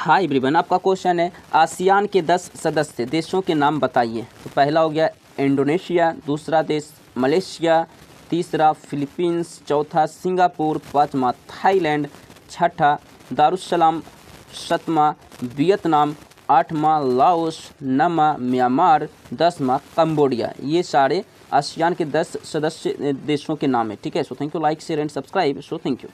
हाय ब्रिबन आपका क्वेश्चन है आसियान के दस सदस्य, देशों के नाम बताइए। तो पहला हो गया इंडोनेशिया, दूसरा देश मलेशिया, तीसरा फिलीपींस, चौथा सिंगापुर, पाँचवा थाईलैंड, छठा दारुसलाम सतमा वियतनाम, आठवां लाओस, नवा म्यांमार, दसवा कम्बोडिया ये सारे आसियान के दस सदस्य, देशों के नाम है। ठीक है so thank you like share and subscribe so thank you